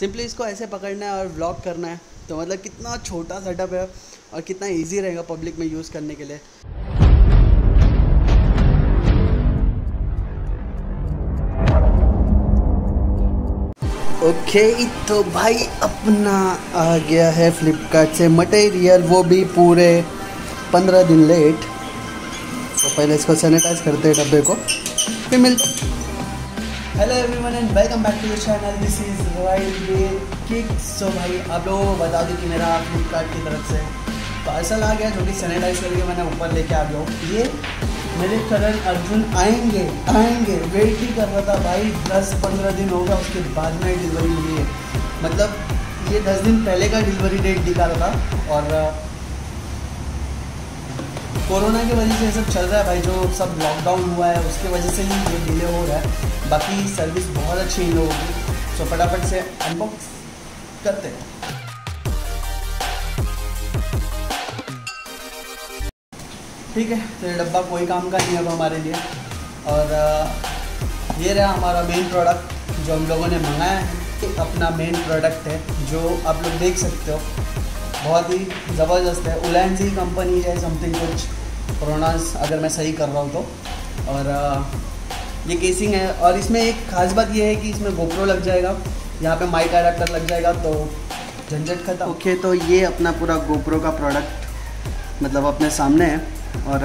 Simply इसको ऐसे पकड़ना है और व्लॉग करना है तो मतलब कितना छोटा सेटअप है और कितना इजी रहेगा पब्लिक में यूज़ करने के लिए। ओके okay, तो भाई अपना आ गया है फ्लिपकार्ट से मटेरियल वो भी पूरे पंद्रह दिन लेट तो पहले इसको सैनिटाइज करते हैं डब्बे को फिर मिलते hello everyone and welcome back to channel this is Kick so भाई, आप लोगों को बता दूँ कि मेरा फ्लिपकार्ट की तरफ़ से पार्सल आ गया जो कि सैनिटाइज करके मैंने ऊपर लेके आ गया ये मेरे करण अर्जुन आएँगे आएँगे। वेट ही कर रहा था भाई, दस पंद्रह दिन होगा, उसके बाद में डिलीवरी हुई है मतलब ये दस दिन पहले का डिलीवरी डेट दिखा रहा था और कोरोना की वजह से सब चल रहा है भाई, जो सब लॉकडाउन हुआ है, उसके वजह से ही ये डिले हो रहा है। बाकी सर्विस बहुत अच्छी इन लोगों की। सो फटाफट से अनबॉक्स करते हैं। ठीक है तो ये डब्बा कोई काम का नहीं है अब हमारे लिए। और ये रहा हमारा मेन प्रोडक्ट जो हम लोगों ने मंगाया है। अपना मेन प्रोडक्ट है, जो आप लोग देख सकते हो। बहुत ही ज़बरदस्त है। उलैन ही कंपनी है समथिंग कुछ। प्रोनाउंस अगर मैं सही कर रहा हूँ तो। और ये केसिंग है और इसमें एक ख़ास बात ये है कि इसमें गोप्रो लग जाएगा, यहाँ पे माइक अडेप्टर लग जाएगा तो झंझट खत्म। ओके तो ये अपना पूरा गोप्रो का प्रोडक्ट मतलब अपने सामने है। और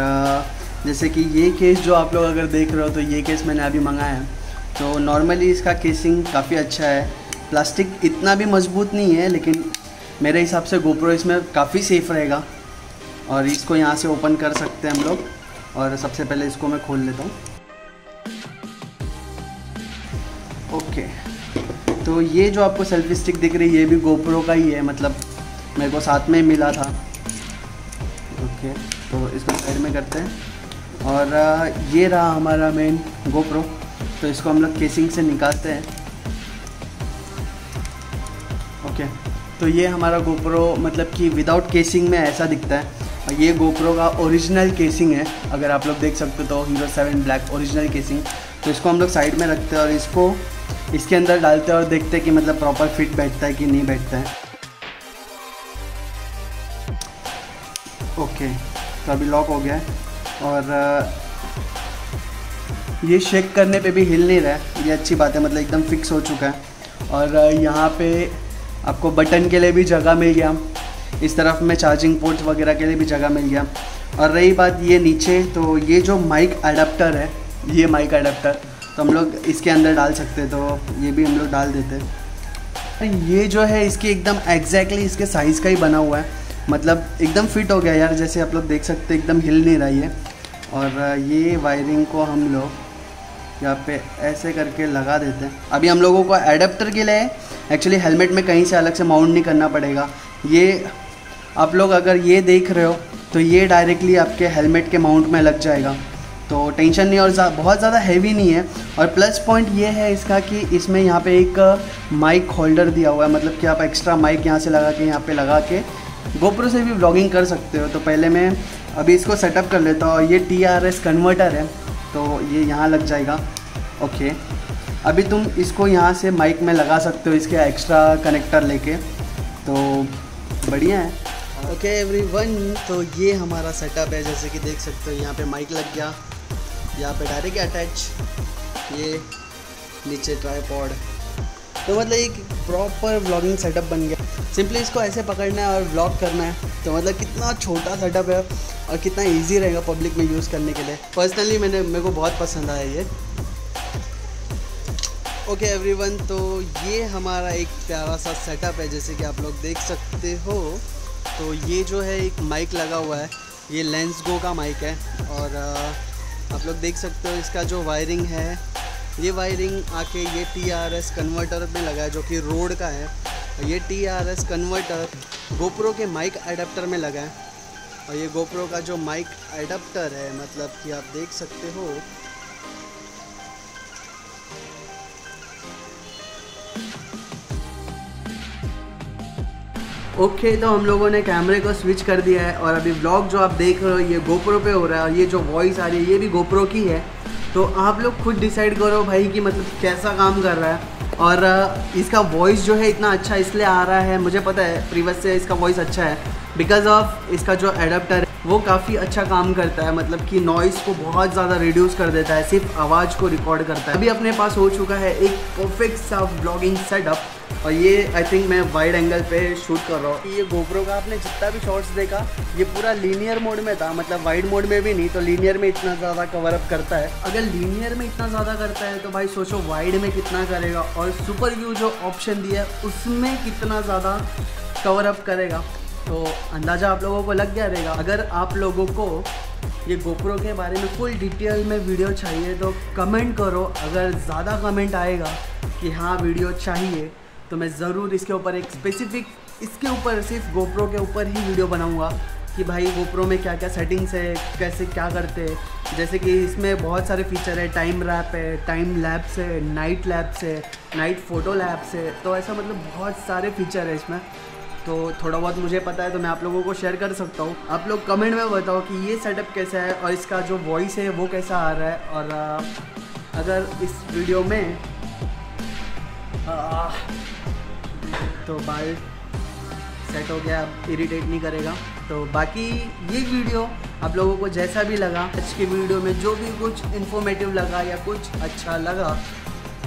जैसे कि ये केस जो आप लोग अगर देख रहे हो तो ये केस मैंने अभी मंगाया है। तो नॉर्मली इसका केसिंग काफ़ी अच्छा है। प्लास्टिक इतना भी मज़बूत नहीं है, लेकिन मेरे हिसाब से गोप्रो इसमें काफ़ी सेफ़ रहेगा। और इसको यहाँ से ओपन कर सकते हैं हम लोग। और सबसे पहले इसको मैं खोल लेता हूँ। ओके तो ये जो आपको सेल्फी स्टिक दिख रही है, ये भी गोप्रो का ही है मतलब मेरे को साथ में ही मिला था। ओके तो इसको साइड में करते हैं। और ये रहा हमारा मेन गोप्रो तो इसको हम लोग केसिंग से निकालते हैं। ओके तो ये हमारा गोप्रो मतलब कि विदाउट केसिंग में ऐसा दिखता है। ये गोप्रो का ओरिजिनल केसिंग है। अगर आप लोग देख सकते हो तो Hero seven black original casing तो इसको हम लोग साइड में रखते हैं और इसको इसके अंदर डालते हैं और देखते हैं कि मतलब प्रॉपर फिट बैठता है कि नहीं बैठता है। ओके तो अभी लॉक हो गया है। और ये शेक करने पे भी हिल नहीं रहा है। ये अच्छी बात है मतलब एकदम फिक्स हो चुका है। और यहाँ पे आपको बटन के लिए भी जगह मिल गया। इस तरफ़ में चार्जिंग पोर्ट वगैरह के लिए भी जगह मिल गया। और रही बात ये नीचे तो ये जो माइक अडेप्टर है, ये माइक अडेप्टर तो हम लोग इसके अंदर डाल सकते तो ये भी हम लोग डाल देते ये जो है, इसकी एकदम एग्जैक्टली इसके साइज़ का ही बना हुआ है। मतलब एकदम फिट हो गया यार, जैसे आप लोग देख सकते एकदम हिल नहीं रही है और ये वायरिंग को हम लोग यहाँ पे ऐसे करके लगा देते हैं। अभी हम लोगों को एडेप्टर के लिए एक्चुअली हेलमेट में कहीं से अलग से माउंट नहीं करना पड़ेगा। ये आप लोग अगर ये देख रहे हो तो ये डायरेक्टली आपके हेलमेट के माउंट में लग जाएगा। तो टेंशन नहीं और जा, बहुत ज़्यादा हैवी नहीं है। और प्लस पॉइंट ये है इसका कि इसमें यहाँ पे एक माइक होल्डर दिया हुआ है। मतलब कि आप एक्स्ट्रा माइक यहाँ से लगा के यहाँ पे लगा के गोप्रो से भी ब्लॉगिंग कर सकते हो। तो पहले मैं अभी इसको सेटअप कर लेता हूँ। ये टी आर एस कन्वर्टर है तो ये यहाँ लग जाएगा। ओके अभी तुम इसको यहाँ से माइक में लगा सकते हो इसके एक्स्ट्रा कनेक्टर लेके। तो बढ़िया है। ओके एवरीवन तो ये हमारा सेटअप है, जैसे कि देख सकते हो, यहाँ पे माइक लग गया, यहाँ पे डायरेक्ट अटैच ये नीचे ट्राईपॉड तो मतलब एक प्रॉपर व्लॉगिंग सेटअप बन गया। सिंपली इसको ऐसे पकड़ना है और व्लॉग करना है। तो मतलब कितना छोटा सेटअप है और कितना इजी रहेगा पब्लिक में यूज़ करने के लिए। पर्सनली मैंने, मेरे को बहुत पसंद आया ये। ओके okay, एवरीवन तो ये हमारा एक प्यारा सा सेटअप है जैसे कि आप लोग देख सकते हो। तो ये जो है एक माइक लगा हुआ है। ये लेंस गो का माइक है और आप लोग देख सकते हो इसका जो वायरिंग है। ये वायरिंग आके ये टी आर एस कन्वर्टर में लगा है जो कि रोड का है। ये T R S converter GoPro के माइक अडेप्टर में लगा है। और ये गोप्रो का जो माइक अडेप्टर है मतलब कि आप देख सकते हो ओके okay, तो हम लोगों ने कैमरे को स्विच कर दिया है और अभी ब्लॉग जो आप देख रहे हो ये गोप्रो पे हो रहा है और ये जो वॉइस आ रही है ये भी गोप्रो की है। तो आप लोग खुद डिसाइड करो भाई कि मतलब कैसा काम कर रहा है। और इसका वॉइस जो है इतना अच्छा इसलिए आ रहा है मुझे पता है प्रीवियस से इसका वॉइस अच्छा है। बिकॉज़ ऑफ़ इसका जो एडाप्टर वो काफ़ी अच्छा काम करता है मतलब कि नॉइस को बहुत ज़्यादा रिड्यूस कर देता है सिर्फ़ आवाज़ को रिकॉर्ड करता है। अभी अपने पास हो चुका है एक परफेक्ट सा ब्लॉगिंग सेटअप और ये आई थिंक मैं वाइड एंगल पे शूट कर रहा हूँ। ये गोप्रो का आपने जितना भी शॉट्स देखा, ये पूरा लीनियर मोड में था। मतलब वाइड मोड में भी नहीं तो लीनियर में इतना ज़्यादा कवर अप करता है। अगर लीनियर में इतना ज़्यादा करता है तो भाई सोचो वाइड में कितना करेगा। और सुपर व्यू जो ऑप्शन दिया है, उसमें कितना ज़्यादा कवर अप करेगा। तो अंदाज़ा आप लोगों को लग गया रहेगा। अगर आप लोगों को ये गोप्रो के बारे में फुल डिटेल में वीडियो चाहिए तो कमेंट करो। अगर ज़्यादा कमेंट आएगा कि हाँ वीडियो चाहिए तो मैं ज़रूर इसके ऊपर एक स्पेसिफिक इसके ऊपर सिर्फ़ गोप्रो के ऊपर ही वीडियो बनाऊँगा कि भाई गोप्रो में क्या क्या सेटिंग्स है, कैसे क्या करते हैं। जैसे कि इसमें बहुत सारे फीचर है टाइम रैप है टाइम लैब्स है नाइट लैब्स है नाइट फ़ोटो लैब्स है। तो ऐसा मतलब बहुत सारे फीचर है इसमें। तो थोड़ा बहुत मुझे पता है तो मैं आप लोगों को शेयर कर सकता हूँ। आप लोग कमेंट में बताओ कि ये सेटअप कैसा है और इसका जो वॉइस है वो कैसा आ रहा है। और अगर इस वीडियो में तो बाल सेट हो गया, अब इरीटेट नहीं करेगा। तो बाकी ये वीडियो आप लोगों को जैसा भी लगा, आज की वीडियो में जो भी कुछ इन्फॉर्मेटिव लगा या कुछ अच्छा लगा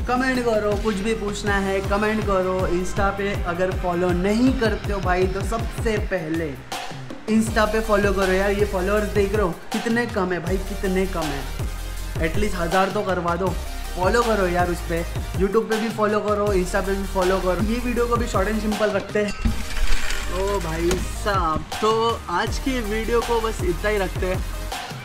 कमेंट करो, कुछ भी पूछना है कमेंट करो। इंस्टा पे अगर फॉलो नहीं करते हो भाई तो सबसे पहले इंस्टा पे फॉलो करो यार, ये फॉलोअर्स देख रहे हो, कितने कम है भाई, कितने कम है। एटलीस्ट हज़ार तो करवा दो। फॉलो करो यार उस पर यूट्यूब पे भी फॉलो करो इंस्टा पे भी फॉलो करो। ये वीडियो को भी शॉर्ट एंड सिंपल रखते हैं। ओ भाई साहब तो आज की वीडियो को बस इतना ही रखते हैं।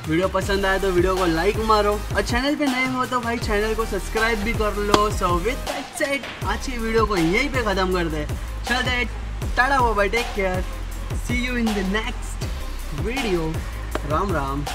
वीडियो पसंद आया तो वीडियो को लाइक मारो। और चैनल पे नए हो तो भाई चैनल को सब्सक्राइब भी कर लो। सो विद सेट आज की वीडियो को यहीं पे ख़त्म कर दे चलते टाटा हो भाई take care see you in the next video Ram Ram.